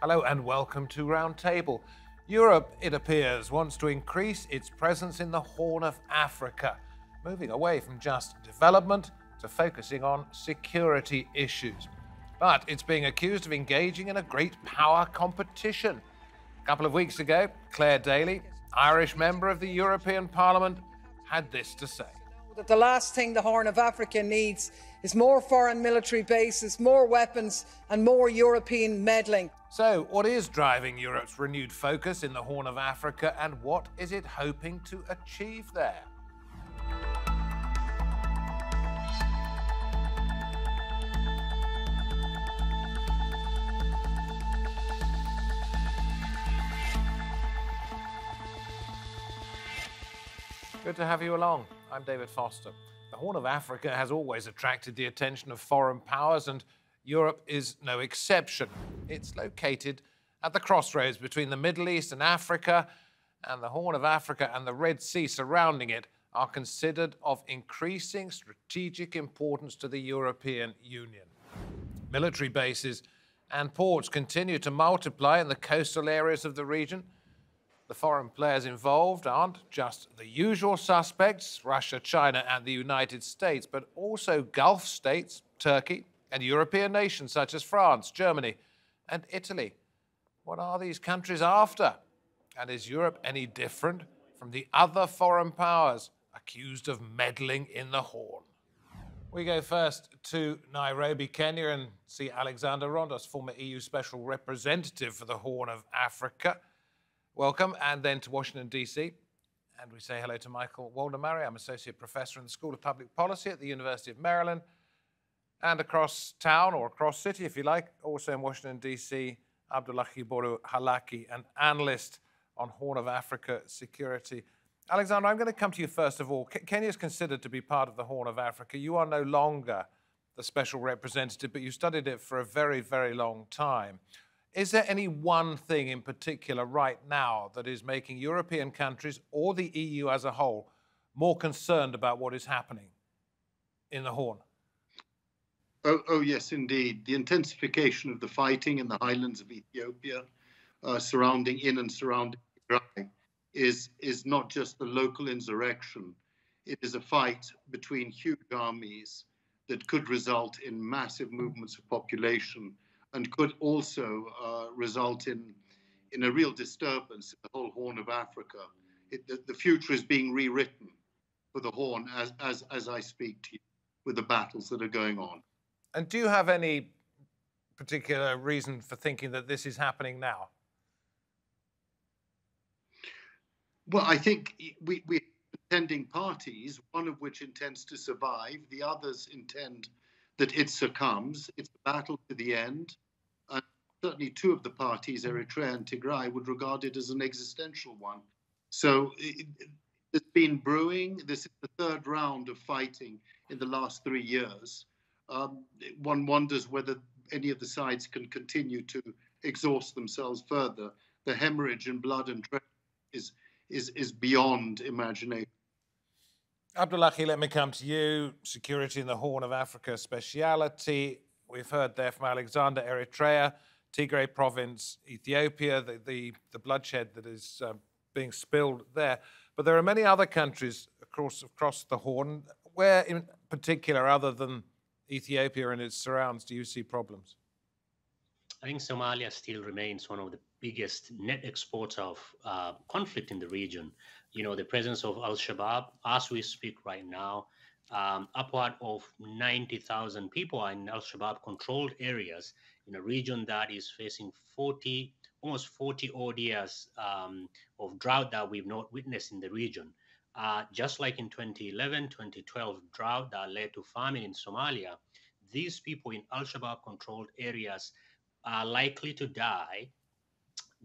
Hello and welcome to Roundtable. Europe, it appears, wants to increase its presence in the Horn of Africa, moving away from just development to focusing on security issues. But it's being accused of engaging in a great power competition. A couple of weeks ago, Clare Daly, Irish member of the European Parliament, had this to say. That the last thing the Horn of Africa needs is more foreign military bases, more weapons, and more European meddling. So, what is driving Europe's renewed focus in the Horn of Africa, and what is it hoping to achieve there? Good to have you along. I'm David Foster. The Horn of Africa has always attracted the attention of foreign powers, and Europe is no exception. It's located at the crossroads between the Middle East and Africa, and the Horn of Africa and the Red Sea surrounding it are considered of increasing strategic importance to the European Union. Military bases and ports continue to multiply in the coastal areas of the region. The foreign players involved aren't just the usual suspects, Russia, China, and the United States, but also Gulf states, Turkey, and European nations such as France, Germany, and Italy. What are these countries after? And is Europe any different from the other foreign powers accused of meddling in the Horn? We go first to Nairobi, Kenya, and see Alexander Rondos, former EU Special Representative for the Horn of Africa. Welcome. And then to Washington, D.C. And we say hello to Michael Woldemariam. I'm Associate Professor in the School of Public Policy at the University of Maryland and across town or across city, if you like, also in Washington, D.C., Abdullahi Boru Halakhe, an analyst on Horn of Africa security. Alexander, I'm going to come to you first of all. Kenya is considered to be part of the Horn of Africa. You are no longer the special representative, but you studied it for a very, very long time. Is there any one thing in particular right now that is making European countries or the EU as a whole more concerned about what is happening in the Horn? Oh, oh, yes, indeed. The intensification of the fighting in the highlands of Ethiopia, uh, surrounding in and surrounding Tigray, is is not just a local insurrection. It is a fight between huge armies that could result in massive movements of population and could also uh, result in in a real disturbance in the whole Horn of Africa. It, the, the future is being rewritten for the Horn as, as as I speak to you with the battles that are going on. And do you have any particular reason for thinking that this is happening now? Well, I think we, we attending parties, one of which intends to survive, the others intend that it succumbs. It's a battle to the end. And certainly two of the parties, Eritrea and Tigray, would regard it as an existential one. So it, it's been brewing. This is the third round of fighting in the last three years um, one wonders whether any of the sides can continue to exhaust themselves further. The hemorrhage in blood and treasure is, is, is beyond imagination. Abdullahi, let me come to you. Security in the Horn of Africa speciality. We've heard there from Alexander, Eritrea, Tigray province, Ethiopia, the, the, the bloodshed that is uh, being spilled there. But there are many other countries across, across the Horn where, in particular, other than Ethiopia and its surrounds, do you see problems? I think Somalia still remains one of the biggest net exports of uh, conflict in the region. You know, the presence of Al Shabaab, as we speak right now, um, upward of 90,000 people are in Al Shabaab controlled areas in a region that is facing 40, almost 40 odd years um, of drought that we've not witnessed in the region. Uh, just like in 2011, 2012 drought that led to famine in Somalia, these people in Al Shabaab controlled areas are likely to die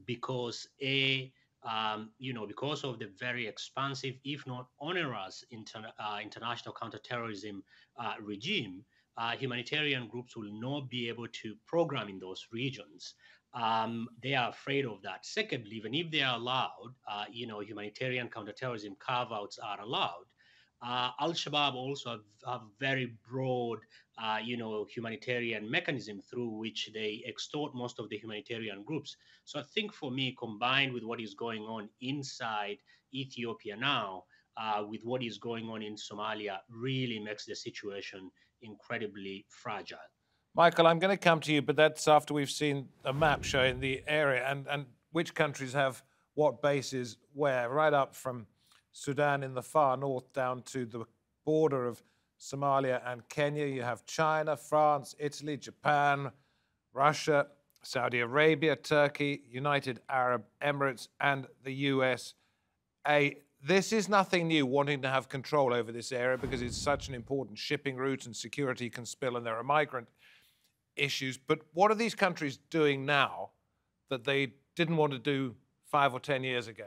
because a um, you know because of the very expansive, if not onerous, inter- uh, international counterterrorism uh, regime. Uh, humanitarian groups will not be able to program in those regions um, they are afraid of that. Secondly, even if they are allowed, uh, you know, humanitarian counterterrorism carve outs are allowed. Uh, Al Shabaab also have, have very broad, uh, you know, humanitarian mechanism through which they extort most of the humanitarian groups. So I think for me, combined with what is going on inside Ethiopia now, uh, with what is going on in Somalia, really makes the situation incredibly fragile. Michael, I'm going to come to you, but that's after we've seen a map showing the area and, and which countries have what bases where, right up from Sudan in the far north down to the border of Somalia and Kenya. You have China, France, Italy, Japan, Russia, Saudi Arabia, Turkey, United Arab Emirates, and the US. A, this is nothing new, wanting to have control over this area because it's such an important shipping route and security can spill and there are migrant issues. But what are these countries doing now that they didn't want to do five or 10 years ago?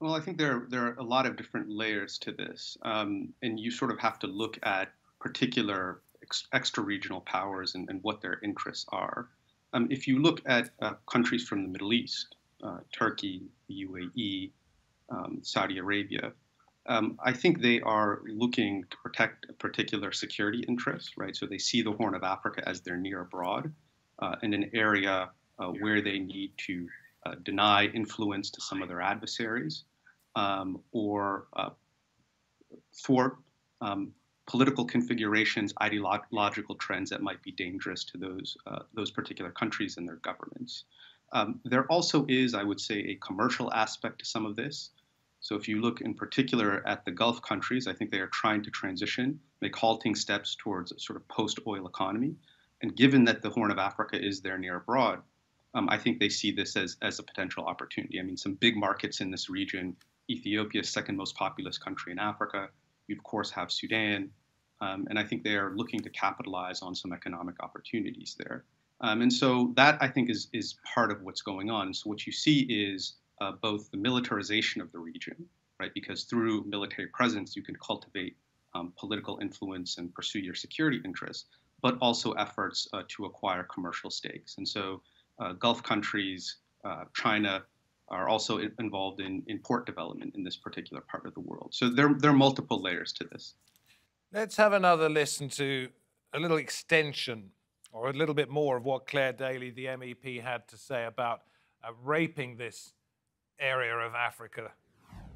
Well, I think there there are a lot of different layers to this, um, and you sort of have to look at particular ex- extra regional powers and, and, what their interests are. Um, if you look at uh, countries from the Middle East, uh, Turkey, the UAE, um, Saudi Arabia, um, I think they are looking to protect a particular security interest, right? So they see the Horn of Africa as their near abroad, uh, in an area uh, where they need to uh, deny influence to some of their adversaries um, or uh, thwart um, political configurations, ideological trends that might be dangerous to those uh, those particular countries and their governments. Um, there also is, I would say, a commercial aspect to some of this. So if you look in particular at the Gulf countries, I think they are trying to transition, make halting steps towards a sort of post-oil economy. And given that the Horn of Africa is there near abroad, um, I think they see this as, as a potential opportunity. I mean, some big markets in this region Ethiopia, second most populous country in Africa. You, of course, have Sudan. Um, and I think they are looking to capitalize on some economic opportunities there. Um, and so that, I think, is, is part of what's going on. So what you see is uh, both the militarization of the region, right? Because through military presence, you can cultivate um, political influence and pursue your security interests, but also efforts uh, to acquire commercial stakes. And so uh, Gulf countries, uh, China, are also involved in, in port development in this particular part of the world. So there, there are multiple layers to this. Let's have another listen to a little extension or a little bit more of what Clare Daly, the MEP, had to say about uh, raping this area of Africa.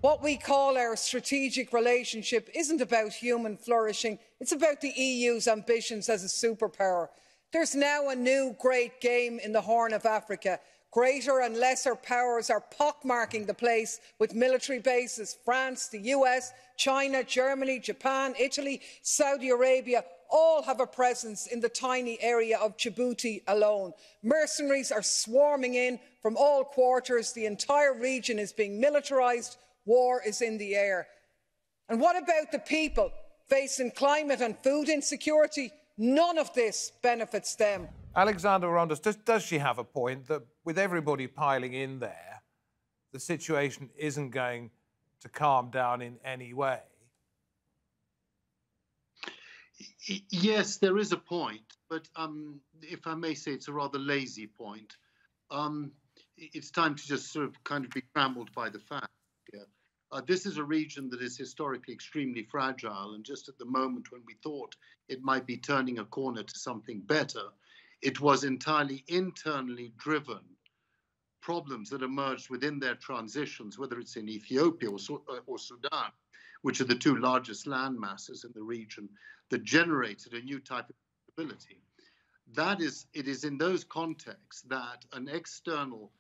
What we call our strategic relationship isn't about human flourishing, it's about the EU's ambitions as a superpower. There's now a new great game in the Horn of Africa Greater and lesser powers are pockmarking the place with military bases. France, the US, China, Germany, Japan, Italy, Saudi Arabia all have a presence in the tiny area of Djibouti alone. Mercenaries are swarming in from all quarters. The entire region is being militarised. War is in the air. And what about the people facing climate and food insecurity? None of this benefits them. Alexander Rondos, does, does she have a point that with everybody piling in there, the situation isn't going to calm down in any way? Yes, there is a point, but um, if I may say, it's a rather lazy point. Um, it's time to just sort of kind of be trammeled by the fact. Uh, this is a region that is historically extremely fragile, and just at the moment when we thought it might be turning a corner to something better, it was entirely internally driven problems that emerged within their transitions, whether it's in Ethiopia or, uh, or Sudan, which are the two largest land masses in the region, that generated a new type of stability. That is, it is in those contexts that an external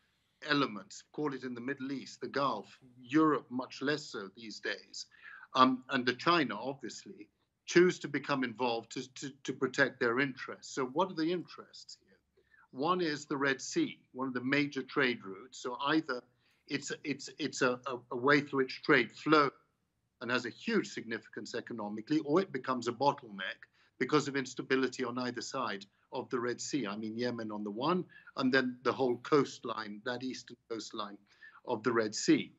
element, call it in the Middle East, the Gulf, Europe much less so these days, um, and the China, obviously, choose to become involved to, to, to protect their interests. So, what are the interests? One is the Red Sea, one of the major trade routes. So, either it's, it's, it's a, a, way through which trade flows and has a huge significance economically, or it becomes a bottleneck because of instability on either side of the Red Sea. I mean, Yemen on the one, and then the whole coastline, that eastern coastline of the Red Sea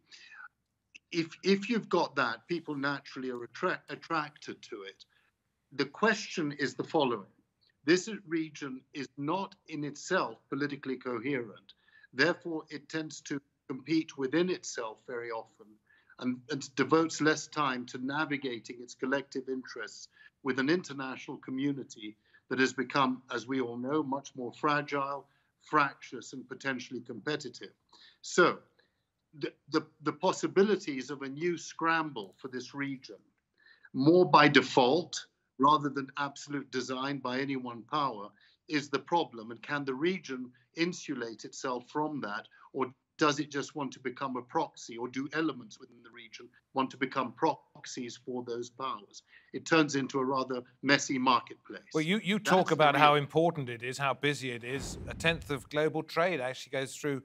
if if you've got that, people naturally are attra- attracted to it. The question is the following: This region is not in itself politically coherent. Therefore, it tends to compete within itself very often and, and devotes less time to navigating its collective interests with an international community that has become, as we all know, much more fragile, fractious, and potentially competitive. So, the, the, the possibilities of a new scramble for this region, more by default rather than absolute design by any one power, is the problem. And can the region insulate itself from that, or does it just want to become a proxy, or do elements within the region want to become proxies for those powers? It turns into a rather messy marketplace. Well, you, you talk about how important it is, how busy it is. A tenth of global trade actually goes through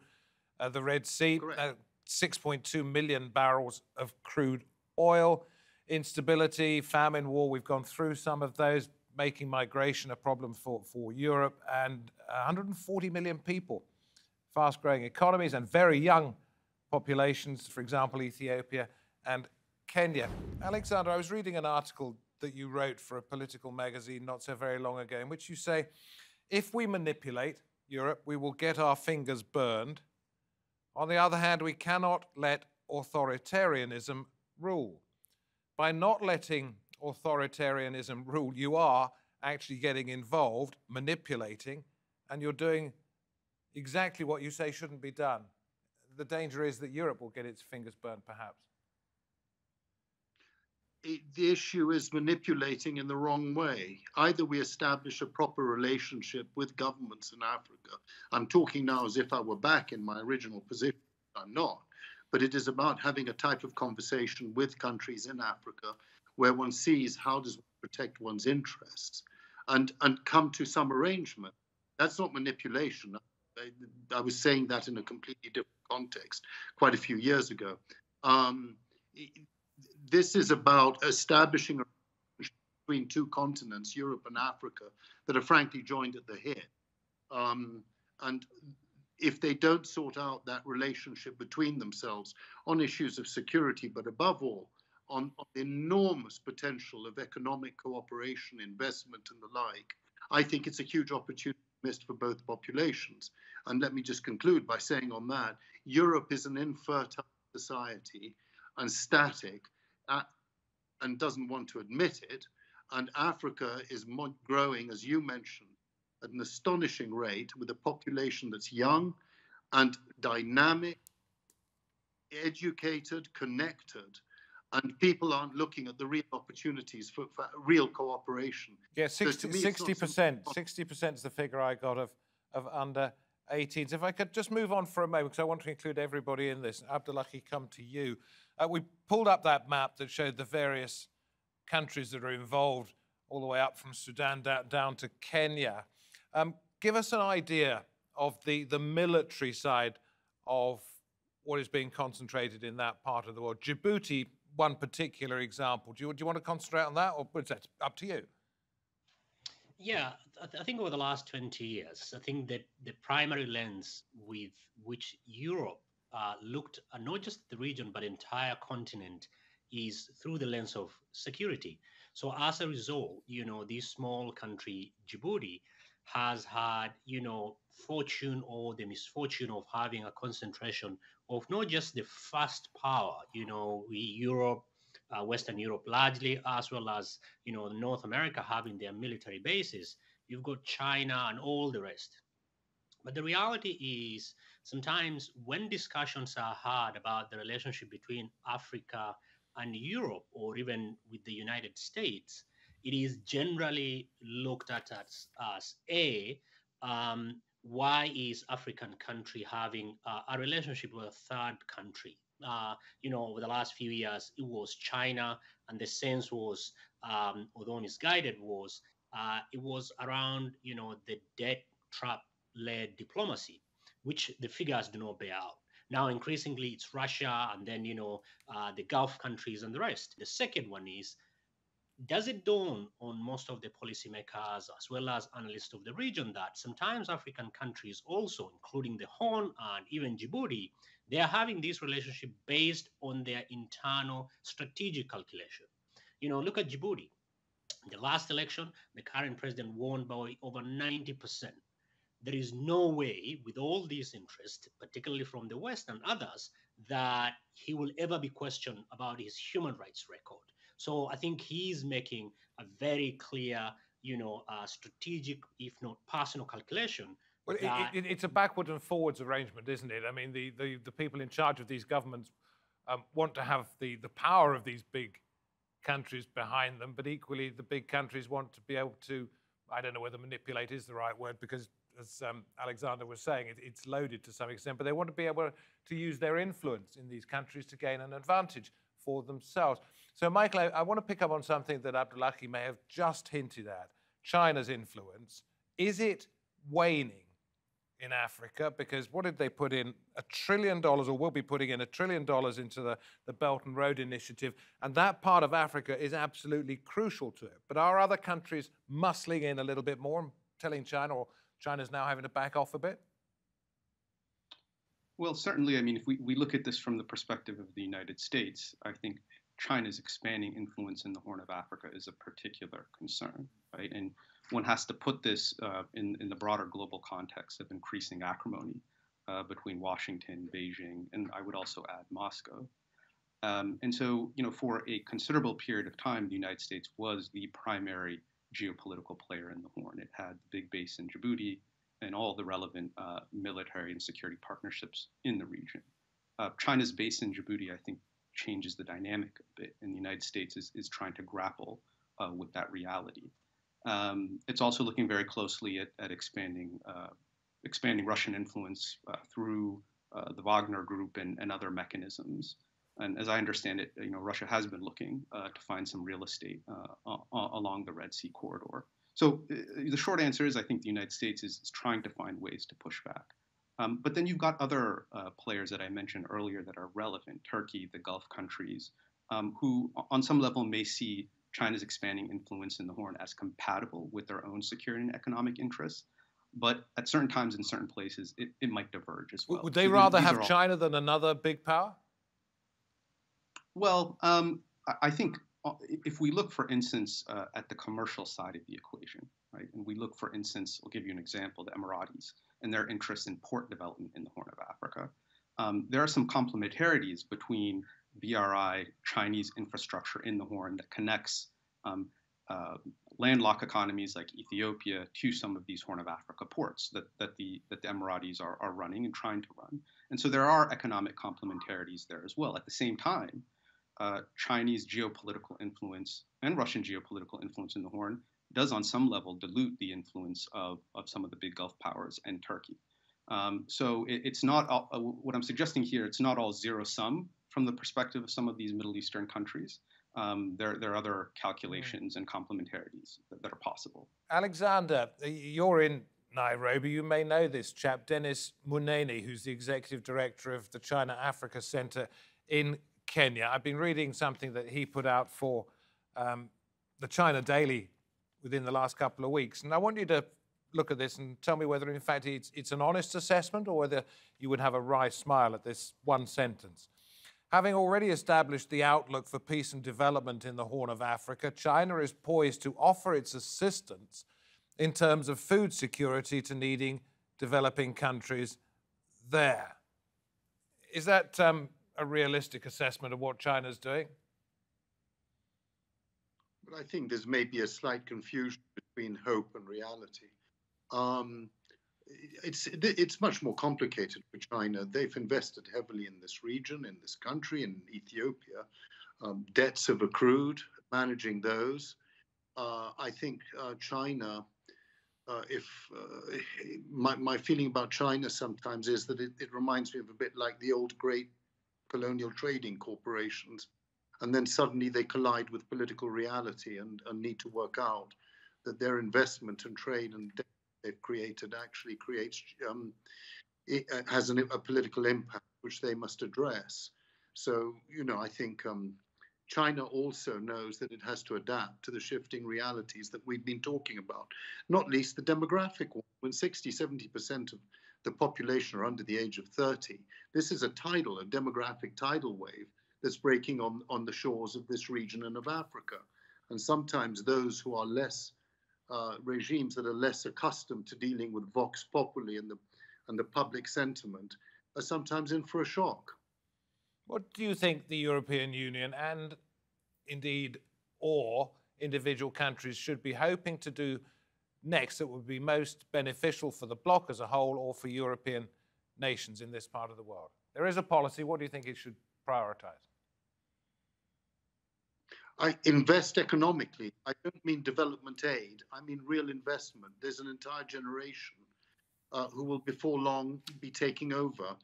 uh, the Red Sea. Uh, 6.2 million barrels of crude oil. Instability, famine, war, we've gone through some of those, making migration a problem for, for Europe. And 140 million people fast growing economies and very young populations, for example, Ethiopia and Kenya. Alexander, I was reading an article that you wrote for a political magazine not so very long ago, in which you say if we manipulate Europe, we will get our fingers burned. On the other hand, we cannot let authoritarianism rule. By not letting authoritarianism rule, you are actually getting involved, manipulating, and you're doing exactly what you say shouldn't be done. The danger is that Europe will get its fingers burned, perhaps. It, the issue is manipulating in the wrong way. Either we establish a proper relationship with governments in Africa. I'm talking now as if I were back in my original position. I'm not. But it is about having a type of conversation with countries in Africa where one sees how does one protect one's interests and, and come to some arrangement. That's not manipulation. I, I, was saying that in a completely different context quite a few years ago. Um, this is about establishing a relationship between two continents, Europe and Africa, that are frankly joined at the hip. Um, and if they don't sort out that relationship between themselves on issues of security, but above all, on, on the enormous potential of economic cooperation, investment, and the like, I think it's a huge opportunity missed for both populations. And let me just conclude by saying on that Europe is an infertile society and static uh, and doesn't want to admit it. And Africa is growing, as you mentioned, at an astonishing rate with a population that's young and dynamic, educated, connected, and people aren't looking at the real opportunities for, for real cooperation. Yeah, 60, so 60%, 60% is the figure I got of, of under 18s. If I could just move on for a moment, because I want to include everybody in this. Abdullahi, come to you. Uh, we pulled up that map that showed the various countries that are involved all the way up from Sudan down, down to Kenya. Um, give us an idea of the, the military side of what is being concentrated in that part of the world. Djibouti, one particular example. Do you, do you want to concentrate on that, or is that up to you? Yeah, I think over the last 20 years, I think that the primary lens with which Europe uh, looked at not just the region, but entire continent is through the lens of security. So as a result, you know, this small country, Djibouti, has had, you know, fortune or the misfortune of having a concentration of not just the fast power, you know, Europe, uh, Western Europe largely, as well as, you know, North America having their military bases. You've got China and all the rest. But the reality is sometimes when discussions are had about the relationship between Africa and Europe, or even with the United States, it is generally looked at as, as a um, why is African country having uh, a relationship with a third country? Uh, you know, over the last few years, it was China, and the sense was, um, although misguided, was uh, it was around you know the debt trap-led diplomacy, which the figures do not bear out. Now, increasingly, it's Russia, and then you know uh, the Gulf countries and the rest. The second one is does it dawn on most of the policymakers as well as analysts of the region that sometimes African countries also, including the Horn and even Djibouti, they are having this relationship based on their internal strategic calculation. You know, look at Djibouti. In the last election, the current president won by over 90%. There is no way, with all these interests, particularly from the West and others, that he will ever be questioned about his human rights record. So I think he's making a very clear, you know, uh, strategic, if not personal calculation. Well, it, it, it's a backward and forwards arrangement, isn't it? I mean, the, the, the people in charge of these governments um, want to have the, the power of these big countries behind them, but equally the big countries want to be able to, I don't know whether manipulate is the right word, because as um, Alexander was saying, it, it's loaded to some extent, but they want to be able to use their influence in these countries to gain an advantage for themselves. So, Michael, I, I want to pick up on something that Abdullahi may have just hinted at China's influence. Is it waning in Africa? Because what did they put in? A trillion dollars, or will be putting in a trillion dollars into the, the Belt and Road Initiative. And that part of Africa is absolutely crucial to it. But are other countries muscling in a little bit more and telling China, or China's now having to back off a bit? Well, certainly. I mean, if we, we look at this from the perspective of the United States, I think China's expanding influence in the Horn of Africa is a particular concern, right? And one has to put this uh, in, in the broader global context of increasing acrimony uh, between Washington, Beijing, and I would also add Moscow. Um, and so, you know, for a considerable period of time, the United States was the primary geopolitical player in the Horn. It had the big base in Djibouti and all the relevant uh, military and security partnerships in the region. Uh, China's base in Djibouti, I think, changes the dynamic a bit, and the United States is, is trying to grapple uh, with that reality. Um, it's also looking very closely at, at expanding uh, expanding Russian influence uh, through uh, the Wagner Group and, and other mechanisms. And as I understand it, you know, Russia has been looking uh, to find some real estate uh, along the Red Sea corridor. So the short answer is I think the United States is, is trying to find ways to push back. Um, but then you've got other uh, players that I mentioned earlier that are relevant Turkey, the Gulf countries, um, who on some level may see China's expanding influence in the Horn as compatible with their own security and economic interests. But at certain times in certain places, it, it might diverge as well. Would they so rather have China than another big power? Well, um, I think uh, if we look, for instance, uh, at the commercial side of the equation, right, and we look, for instance, I'll give you an example, the Emiratis and their interest in port development in the Horn of Africa. Um, there are some complementarities between BRI, Chinese infrastructure in the Horn that connects um, uh, landlocked economies like Ethiopia to some of these Horn of Africa ports that, that, the, that the Emiratis are, are running and trying to run. And so there are economic complementarities there as well. At the same time, uh, Chinese geopolitical influence and Russian geopolitical influence in the Horn does, on some level, dilute the influence of, of some of the big Gulf powers and Turkey. Um, so it, it's not all, uh, what I'm suggesting here. It's not all zero sum from the perspective of some of these Middle Eastern countries. Um, there, there are other calculations and complementarities that, that, are possible. Alexander, you're in Nairobi. You may know this chap, Dennis Munene, who's the executive director of the China Africa Center in Kenya. I've been reading something that he put out for um, the China Daily within the last couple of weeks. And I want you to look at this and tell me whether, in fact, it's, it's an honest assessment or whether you would have a wry smile at this one sentence. Having already established the outlook for peace and development in the Horn of Africa, China is poised to offer its assistance in terms of food security to needing developing countries there. Is that um, a realistic assessment of what China's doing? But I think there's maybe a slight confusion between hope and reality. Um, it's it's much more complicated for China. They've invested heavily in this region, in this country, in Ethiopia. Um, debts have accrued. Managing those, uh, I think uh, China. Uh, if uh, my my feeling about China sometimes is that it, it reminds me of a bit like the old great colonial trading corporations. And then suddenly they collide with political reality and, and need to work out that their investment and trade and debt they've created actually creates um, it uh, has an, a political impact which they must address. So you know, I think um, China also knows that it has to adapt to the shifting realities that we've been talking about, not least the demographic one. When 60, 70 percent of the population are under the age of 30. This is a tidal, a demographic tidal wave that's breaking on, on the shores of this region and of Africa. And sometimes those who are less, uh, regimes that are less accustomed to dealing with vox populi and the, and the public sentiment are sometimes in for a shock. What do you think the European Union and indeed or individual countries should be hoping to do next that would be most beneficial for the bloc as a whole or for European nations in this part of the world? There is a policy. What do you think it should prioritize? I invest economically. I don't mean development aid. I mean real investment. There's an entire generation uh, who will before long be taking over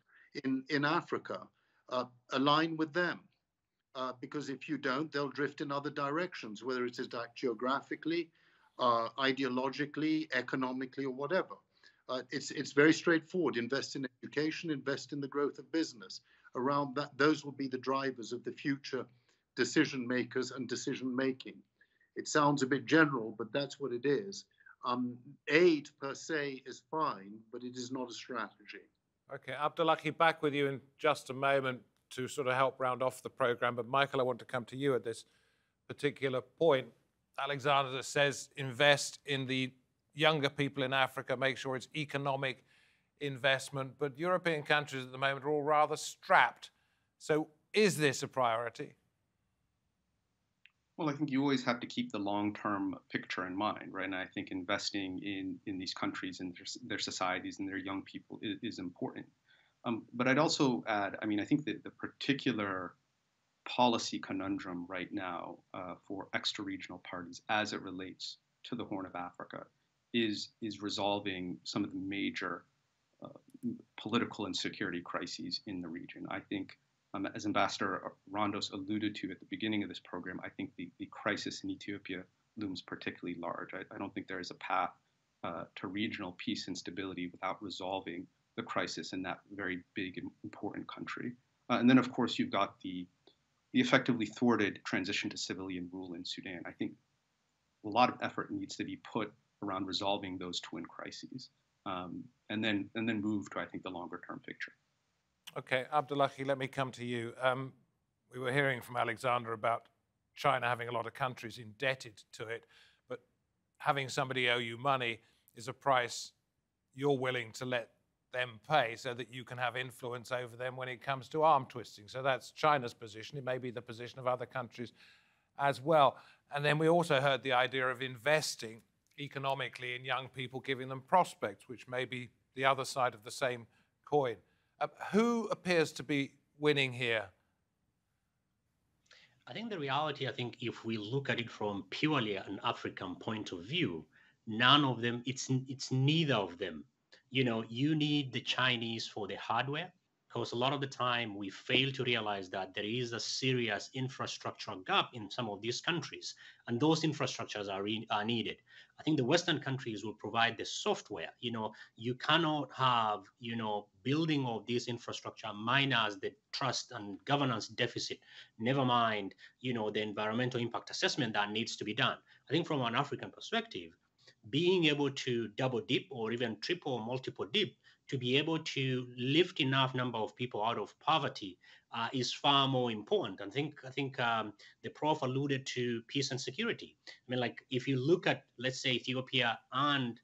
in, in Africa. Uh, align with them. Uh, because if you don't, they'll drift in other directions, whether it is like geographically, uh, ideologically, economically, or whatever. Uh, it's it's very straightforward. Invest in education, invest in the growth of business. Around that, those will be the drivers of the future decision makers and decision making. It sounds a bit general, but that's what it is. Um, aid per se is fine, but it is not a strategy. Okay, Abdullahi, back with you in just a moment to sort of help round off the program. But Michael, I want to come to you at this particular point. Alexander says invest in the younger people in Africa, make sure it's economic investment. But European countries at the moment are all rather strapped. So is this a priority? Well, I think you always have to keep the long-term picture in mind, right? And I think investing in in these countries and their, their societies and their young people is, is important. Um, but I'd also add, I mean, I think that the particular policy conundrum right now uh, for extra-regional parties as it relates to the Horn of Africa is is resolving some of the major uh, political and security crises in the region. I think um, as Ambassador Rondos alluded to at the beginning of this program, I think the, the crisis in Ethiopia looms particularly large. I, I don't think there is a path uh, to regional peace and stability without resolving the crisis in that very big and important country. Uh, and then, of course, you've got the, the effectively thwarted transition to civilian rule in Sudan. I think a lot of effort needs to be put around resolving those twin crises, um, and then and then move to I think the longer term picture. Okay, Abdullahi, let me come to you. Um, we were hearing from Alexander about China having a lot of countries indebted to it, but having somebody owe you money is a price you're willing to let them pay so that you can have influence over them when it comes to arm twisting. So that's China's position. It may be the position of other countries as well. And then we also heard the idea of investing economically in young people, giving them prospects, which may be the other side of the same coin. Uh, who appears to be winning here? I think the reality, I think, if we look at it from purely an African point of view, none of them, it's it's neither of them. You know, you need the Chinese for the hardware, because a lot of the time we fail to realize that there is a serious infrastructure gap in some of these countries, and those infrastructures are, re- are needed. I think the Western countries will provide the software. You know, you cannot have, you know, building of this infrastructure minus the trust and governance deficit, never mind, you know, the environmental impact assessment that needs to be done. I think from an African perspective, being able to double dip or even triple multiple dip to be able to lift enough number of people out of poverty uh, is far more important. I think I think um, the prof alluded to peace and security. I mean, like if you look at let's say Ethiopia and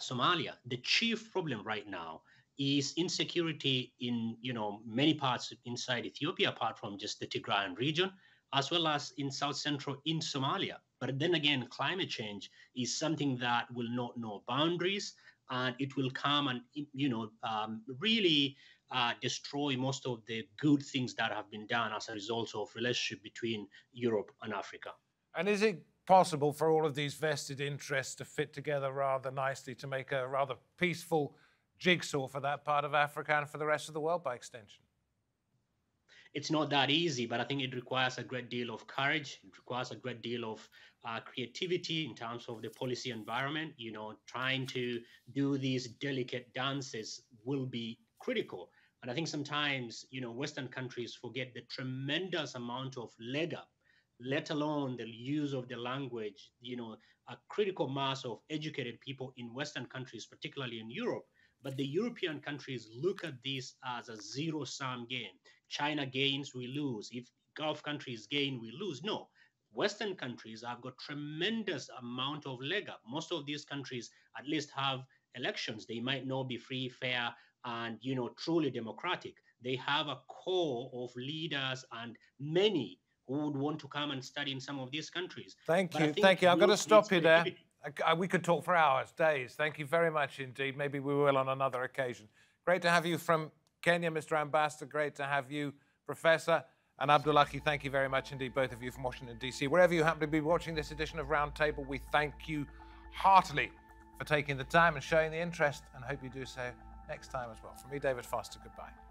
Somalia, the chief problem right now is insecurity in you know many parts inside Ethiopia, apart from just the Tigrayan region, as well as in south central in Somalia. But then again, climate change is something that will not know boundaries and it will come and you know um, really uh, destroy most of the good things that have been done as a result of relationship between Europe and Africa. And is it possible for all of these vested interests to fit together rather nicely to make a rather peaceful jigsaw for that part of Africa and for the rest of the world by extension? It's not that easy, but I think it requires a great deal of courage. It requires a great deal of uh, creativity in terms of the policy environment. You know, trying to do these delicate dances will be critical. And I think sometimes, you know, Western countries forget the tremendous amount of leg up, let alone the use of the language, you know, a critical mass of educated people in Western countries, particularly in Europe. But the European countries look at this as a zero sum game. China gains, we lose. If Gulf countries gain, we lose. No. Western countries have got tremendous amount of leg up. Most of these countries at least have elections. They might not be free, fair, and you know truly democratic. they have a core of leaders and many who would want to come and study in some of these countries. Thank you. Thank you. I'm going to stop you there. We could talk for hours, days. Thank you very much indeed. Maybe we will on another occasion. Great to have you from Kenya, Mr. Ambassador. Great to have you, Professor. And Abdullahi, thank you very much indeed, both of you from Washington, D.C. Wherever you happen to be watching this edition of Roundtable, we thank you heartily for taking the time and showing the interest and hope you do so next time as well. From me, David Foster, goodbye.